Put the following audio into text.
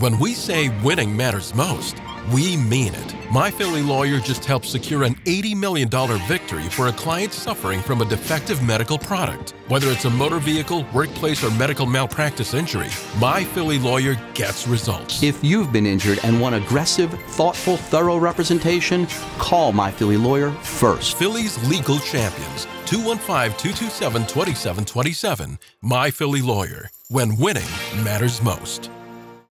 When we say winning matters most, we mean it. My Philly lawyer just helped secure an $80 million victory for a client suffering from a defective medical product. Whether it's a motor vehicle, workplace, or medical malpractice injury, My Philly lawyer gets results. If you've been injured and want aggressive, thoughtful, thorough representation, call My Philly lawyer first. Philly's legal champions, 215 227 2727. My Philly lawyer, when winning matters most.